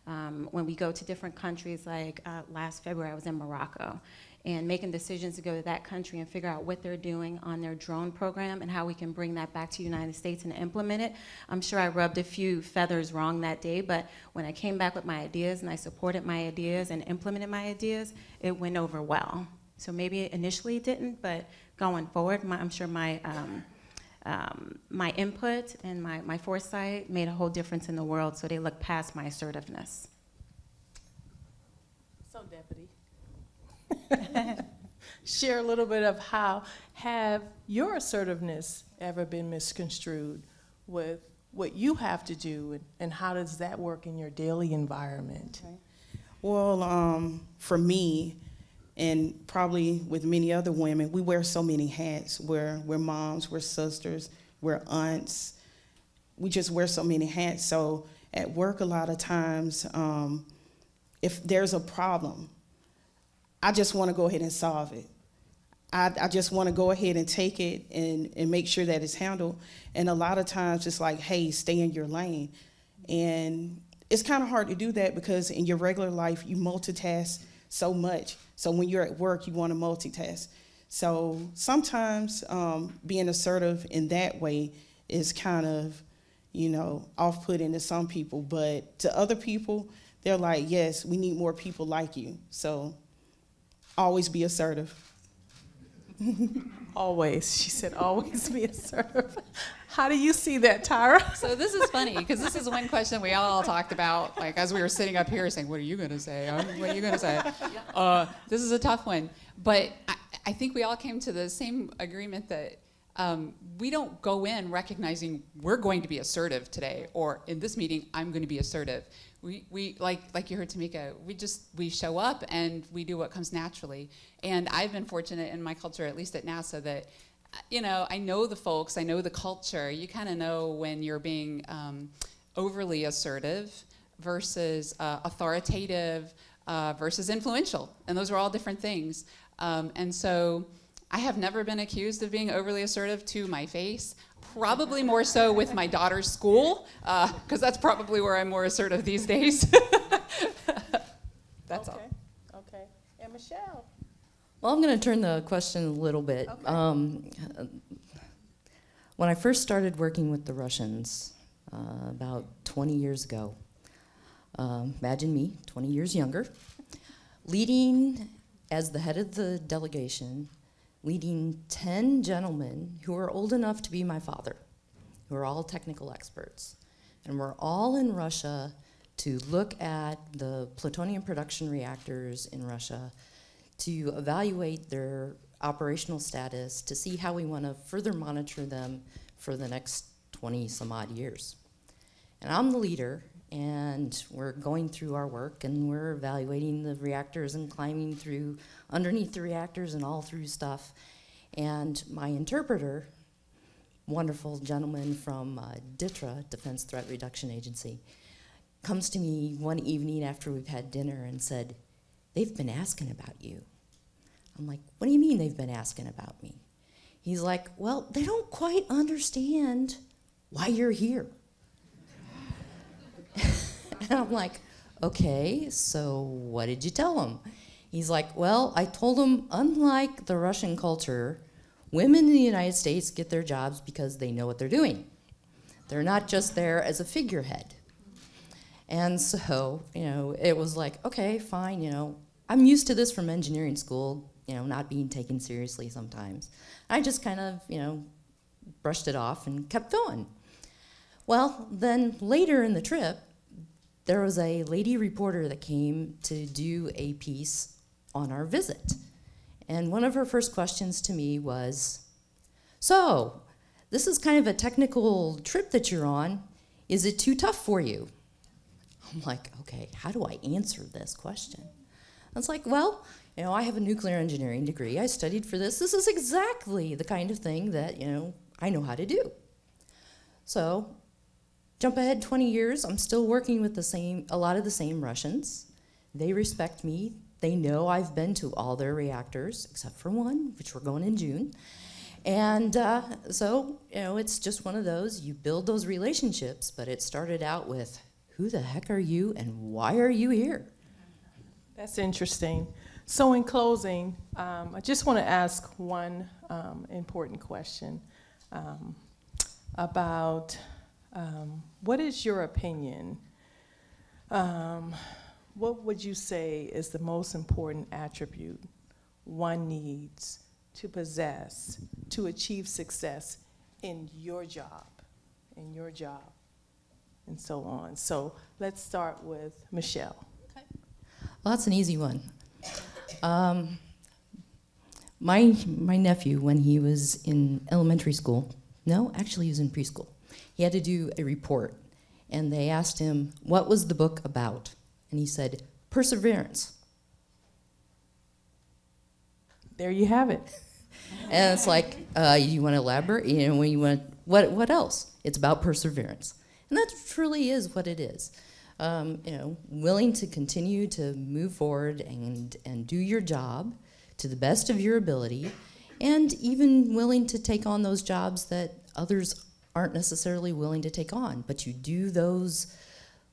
um, when we go to different countries, like uh, last February I was in Morocco, and making decisions to go to that country and figure out what they're doing on their drone program and how we can bring that back to the United States and implement it. I'm sure I rubbed a few feathers wrong that day, but when I came back with my ideas and I supported my ideas and implemented my ideas, it went over well. So maybe initially it didn't, but going forward, my, I'm sure my um, um, my input and my, my foresight made a whole difference in the world, so they look past my assertiveness. So, Deputy, share a little bit of how have your assertiveness ever been misconstrued with what you have to do, and, and how does that work in your daily environment? Well, um, for me, and probably with many other women, we wear so many hats. We're, we're moms, we're sisters, we're aunts. We just wear so many hats. So at work, a lot of times, um, if there's a problem, I just want to go ahead and solve it. I, I just want to go ahead and take it and, and make sure that it's handled. And a lot of times it's like, hey, stay in your lane. And it's kind of hard to do that because in your regular life, you multitask so much. So when you're at work, you want to multitask. So sometimes um, being assertive in that way is kind of, you know, off putting to some people. But to other people, they're like, yes, we need more people like you. So always be assertive. always. She said, always be assertive. How do you see that, Tyra? So this is funny because this is one question we all talked about, like as we were sitting up here saying, "What are you going to say? What are you going to say?" Uh, this is a tough one, but I, I think we all came to the same agreement that um, we don't go in recognizing we're going to be assertive today, or in this meeting, I'm going to be assertive. We, we like like you heard Tomeko, we just we show up and we do what comes naturally. And I've been fortunate in my culture, at least at NASA, that you know I know the folks, I know the culture. You kind of know when you're being um, overly assertive versus uh, authoritative uh, versus influential, and those are all different things. Um, and so I have never been accused of being overly assertive to my face. Probably more so with my daughter's school, because uh, that's probably where I'm more assertive these days. that's okay. all. Okay. And Michele. Well, I'm going to turn the question a little bit. Okay. Um, when I first started working with the Russians uh, about 20 years ago, um, imagine me, 20 years younger, leading as the head of the delegation leading 10 gentlemen who are old enough to be my father, who are all technical experts. And we're all in Russia to look at the plutonium production reactors in Russia, to evaluate their operational status, to see how we want to further monitor them for the next 20 some odd years. And I'm the leader, and we're going through our work and we're evaluating the reactors and climbing through underneath the reactors and all through stuff. And my interpreter, wonderful gentleman from uh, DTRA, Defense Threat Reduction Agency, comes to me one evening after we've had dinner and said, They've been asking about you. I'm like, What do you mean they've been asking about me? He's like, Well, they don't quite understand why you're here. and I'm like, okay, so what did you tell him? He's like, well, I told him, unlike the Russian culture, women in the United States get their jobs because they know what they're doing. They're not just there as a figurehead. And so, you know, it was like, okay, fine, you know, I'm used to this from engineering school, you know, not being taken seriously sometimes. I just kind of, you know, brushed it off and kept going. Well, then later in the trip, there was a lady reporter that came to do a piece on our visit. And one of her first questions to me was So, this is kind of a technical trip that you're on. Is it too tough for you? I'm like, okay, how do I answer this question? I was like, well, you know, I have a nuclear engineering degree. I studied for this. This is exactly the kind of thing that, you know, I know how to do. So, jump ahead 20 years, I'm still working with the same, a lot of the same Russians. They respect me. They know I've been to all their reactors, except for one, which we're going in June. And uh, so, you know, it's just one of those, you build those relationships, but it started out with, who the heck are you and why are you here? That's interesting. So, in closing, um, I just want to ask one um, important question um, about um, what is your opinion? Um, what would you say is the most important attribute one needs to possess to achieve success in your job, in your job, and so on? So, let's start with Michele. Well, that's an easy one. Um, my, my nephew, when he was in elementary school, no, actually, he was in preschool, he had to do a report. And they asked him, What was the book about? And he said, Perseverance. There you have it. And it's like, uh, you want to elaborate? You know, when you want, what, what else? It's about perseverance. And that truly is what it is. Um, you know, willing to continue to move forward and, and do your job to the best of your ability, and even willing to take on those jobs that others aren't necessarily willing to take on. But you do those,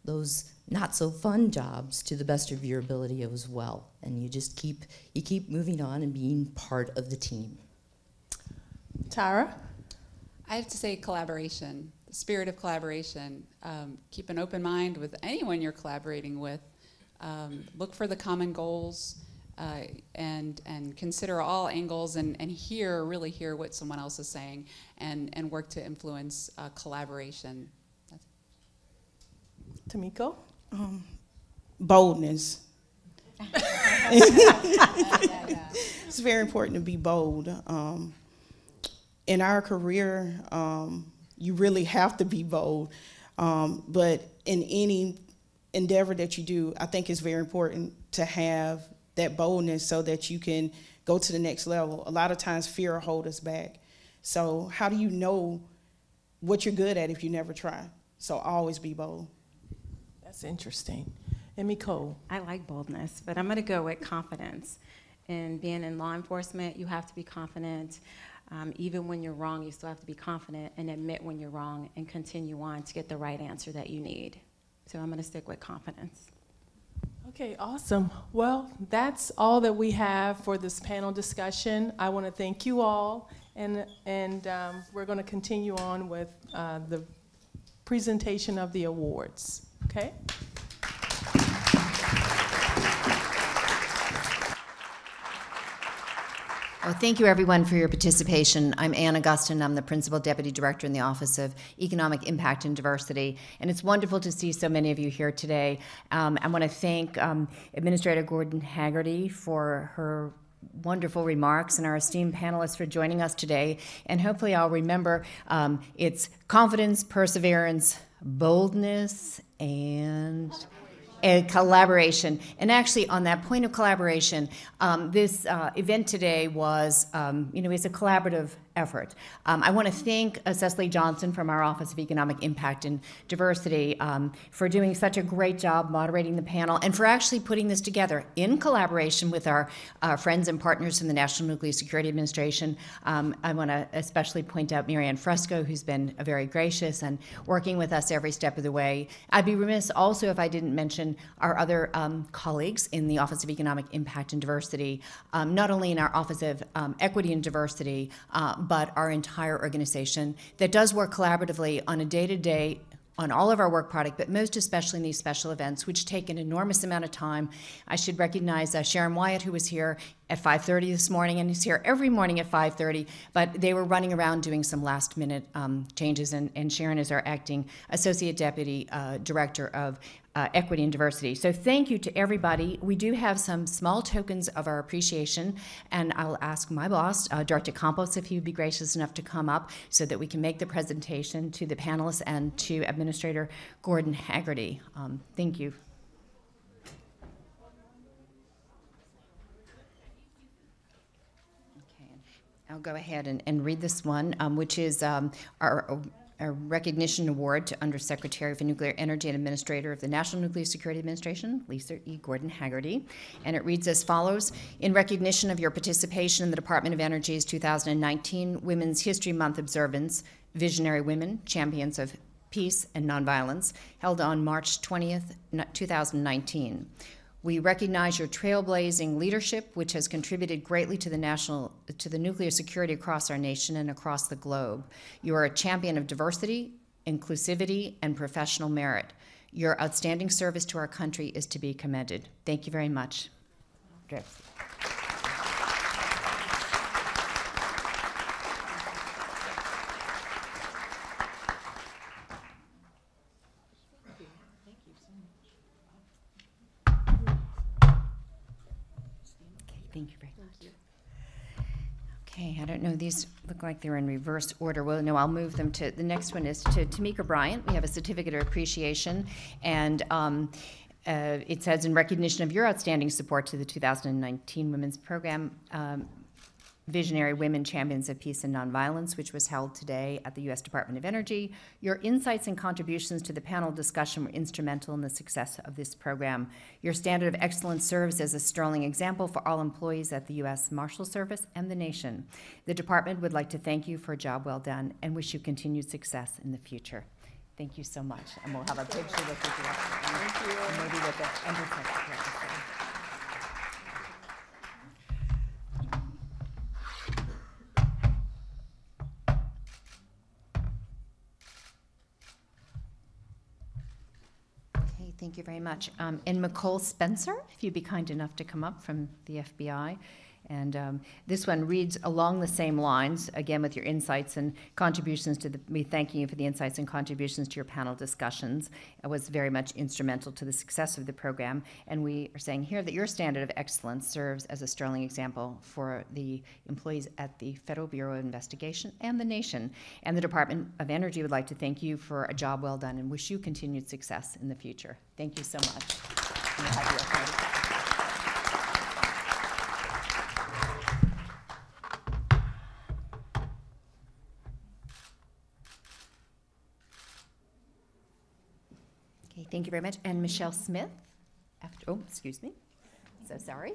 those not so fun jobs to the best of your ability as well. And you just keep, you keep moving on and being part of the team. Tara? I have to say collaboration, the spirit of collaboration. Um, keep an open mind with anyone you're collaborating with. Um, look for the common goals uh, and, and consider all angles and, and hear, really hear what someone else is saying and, and work to influence uh, collaboration. Tomeko? Um, boldness. it's very important to be bold. Um, in our career, um, you really have to be bold. Um, but in any endeavor that you do, I think it's very important to have that boldness so that you can go to the next level. A lot of times, fear will hold us back. So, how do you know what you're good at if you never try? So, always be bold. That's interesting. And Miko? I like boldness, but I'm going to go with confidence. In being in law enforcement, you have to be confident. Um, even when you're wrong, you still have to be confident and admit when you're wrong and continue on to get the right answer that you need. So I'm going to stick with confidence. Okay, awesome. Well, that's all that we have for this panel discussion. I want to thank you all, and, and um, we're going to continue on with uh, the presentation of the awards. Okay? Well, thank you everyone for your participation. I'm Ann Augustyn. I'm the Principal Deputy Director in the Office of Economic Impact and Diversity. And it's wonderful to see so many of you here today. Um, I want to thank um, Administrator Gordon Hagerty for her wonderful remarks and our esteemed panelists for joining us today. And hopefully, I'll remember um, it's confidence, perseverance, boldness, and and collaboration. And actually, on that point of collaboration, um, this uh, event today was, um, you know, it's a collaborative effort. Um, I want to thank uh, Cecily Johnson from our Office of Economic Impact and Diversity um, for doing such a great job moderating the panel and for actually putting this together in collaboration with our uh, friends and partners from the National Nuclear Security Administration. Um, I want to especially point out Marianne Fresco, who's been very gracious and working with us every step of the way. I'd be remiss also if I didn't mention our other um, colleagues in the Office of Economic Impact and Diversity, um, not only in our Office of um, Equity and Diversity, uh, but our entire organization that does work collaboratively on a day to day on all of our work product, but most especially in these special events, which take an enormous amount of time. I should recognize uh, Sharon Wyatt, who was here at 5:30 this morning, and is here every morning at 5:30. But they were running around doing some last-minute um, changes, and, and Sharon is our acting associate deputy uh, director of uh, equity and diversity. So thank you to everybody. We do have some small tokens of our appreciation, and I'll ask my boss, uh, Director Campos, if he would be gracious enough to come up so that we can make the presentation to the panelists and to Administrator Gordon Hagerty. Um, thank you. Okay, I'll go ahead and, and read this one, um, which is um, our, our recognition award to Undersecretary for Nuclear Energy and Administrator of the National Nuclear Security Administration, Lisa E. Gordon Hagerty. And it reads as follows In recognition of your participation in the Department of Energy's 2019 Women's History Month observance, Visionary Women, Champions of Peace and Nonviolence, held on March 20th, 2019. We recognize your trailblazing leadership, which has contributed greatly to the national to the nuclear security across our nation and across the globe. You are a champion of diversity, inclusivity, and professional merit. Your outstanding service to our country is to be commended. Thank you very much. Okay, thank you very much. Okay, I don't know, these look like they're in reverse order. Well, no, I'll move them to, the next one is to Tomeko Bryant. We have a certificate of appreciation, and um, uh, it says, in recognition of your outstanding support to the 2019 Women's Program, um, Visionary Women Champions of Peace and Nonviolence, which was held today at the U.S. Department of Energy. Your insights and contributions to the panel discussion were instrumental in the success of this program. Your standard of excellence serves as a sterling example for all employees at the U.S. Marshal Service and the nation. The department would like to thank you for a job well done and wish you continued success in the future. Thank you so much, and we'll have a picture with the director. and Maybe with the undersecretary. Okay, thank you very much. Um, And Mecole Spencer, if you'd be kind enough to come up from the FBI. And um, this one reads along the same lines, again with your insights and contributions to the, me thanking you for the insights and contributions to your panel discussions. It was very much instrumental to the success of the program. And we are saying here that your standard of excellence serves as a sterling example for the employees at the Federal Bureau of Investigation and the nation. And the Department of Energy would like to thank you for a job well done and wish you continued success in the future. Thank you so much. Thank you very much. And Michele Smith, after, oh, excuse me, so sorry.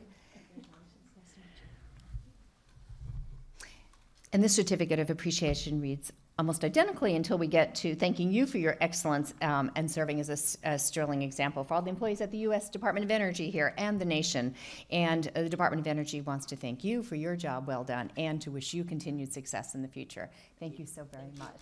And this certificate of appreciation reads almost identically until we get to thanking you for your excellence um, and serving as a sterling example for all the employees at the U.S. Department of Energy here and the nation. And uh, the Department of Energy wants to thank you for your job well done and to wish you continued success in the future. Thank you so very much.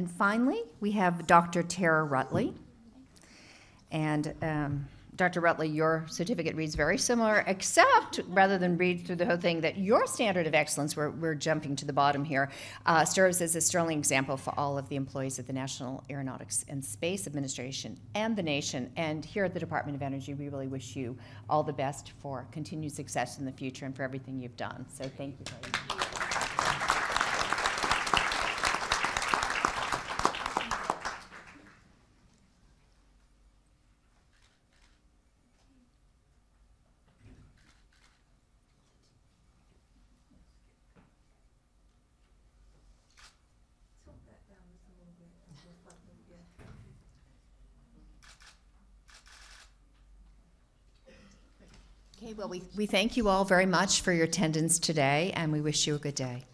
And finally, we have Dr. Tara Ruttley. And um, Dr. Ruttley, your certificate reads very similar, except rather than read through the whole thing, that your standard of excellence, we're, we're jumping to the bottom here, uh, serves as a sterling example for all of the employees of the National Aeronautics and Space Administration and the nation. And here at the Department of Energy, we really wish you all the best for continued success in the future and for everything you've done. So thank you very much. Well, we, we thank you all very much for your attendance today, and we wish you a good day.